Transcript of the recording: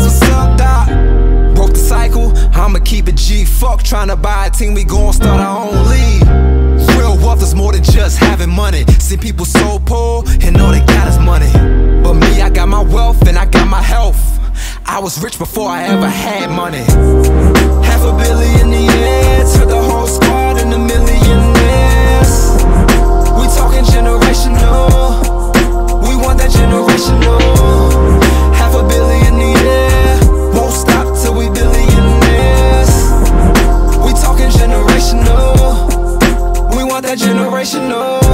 that's what's up, doc. Broke the cycle, I'ma keep it G. Fuck trying to buy a team, we gon' start our own league. Real wealth is more than just having money. See people so poor and all they got is money. But me, I got my wealth and I got my health. I was rich before I ever had money. Half a billion a year to the whole that generational.